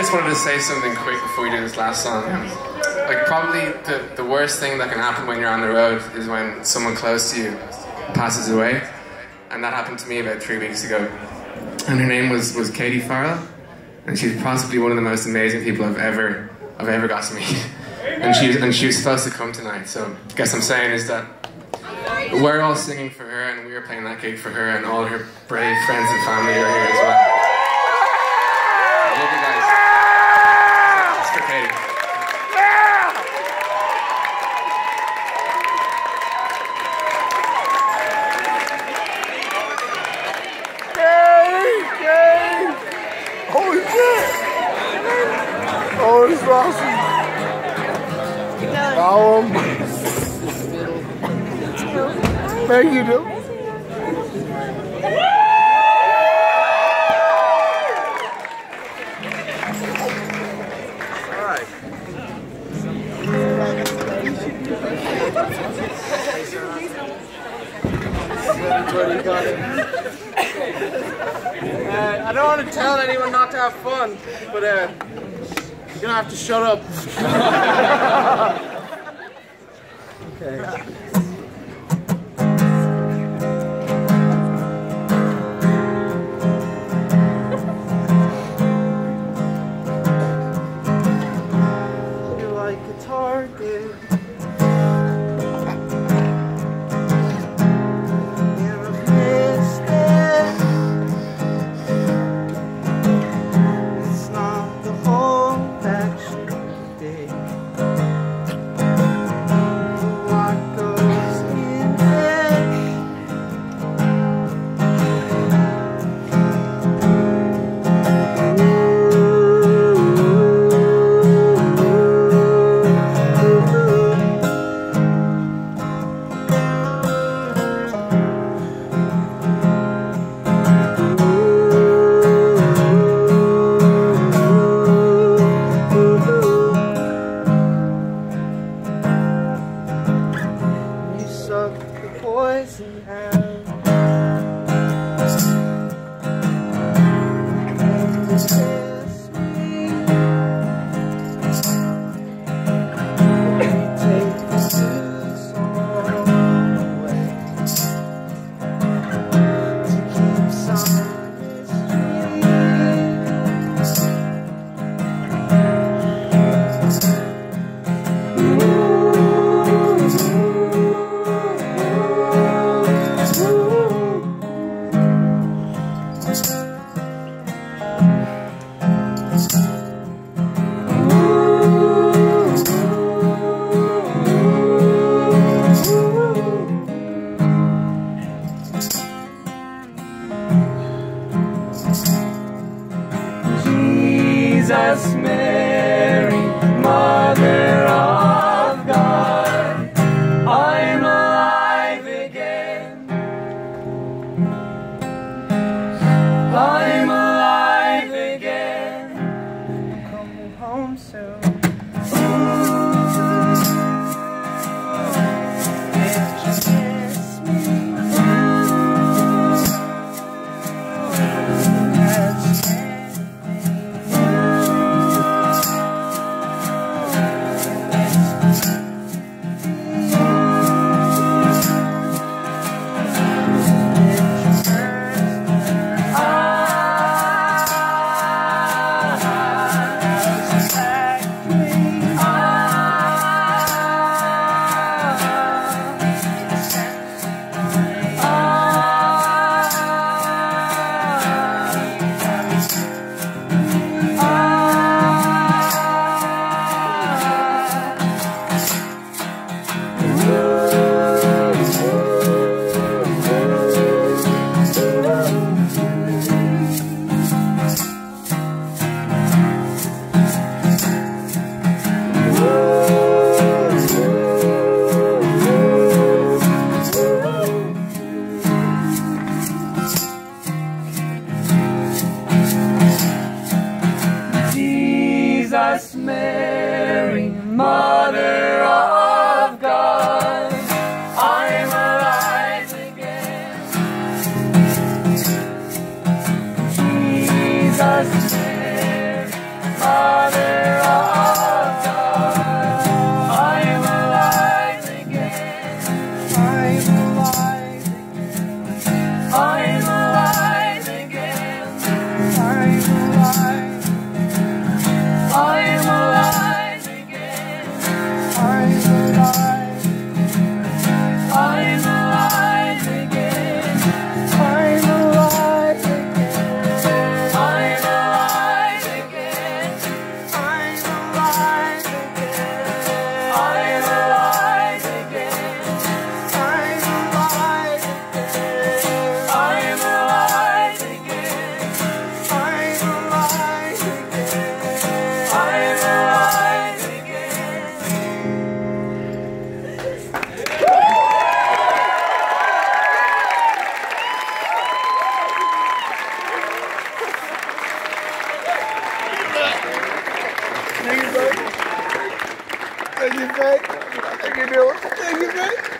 just wanted to say something quick before we do this last song. Like, probably the, the worst thing that can happen when you're on the road is when someone close to you passes away. And that happened to me about three weeks ago. And her name was, was Katie Farrell. And she's possibly one of the most amazing people I've ever, I've ever got to meet. And she, and she was supposed to come tonight. So, I guess I'm saying is that we're all singing for her, and we are playing that gig for her, and all her brave friends and family are here as well. I love you guys. It's for Katie. Yay! Yay! Holy shit! Um, thank you, dude. Uh, I don't want to tell anyone not to have fun, but uh, you're gonna have to shut up. okay. You're like a target. Poison out. Mary, Mother you, mate. Thank you, Bill. Thank you, mate.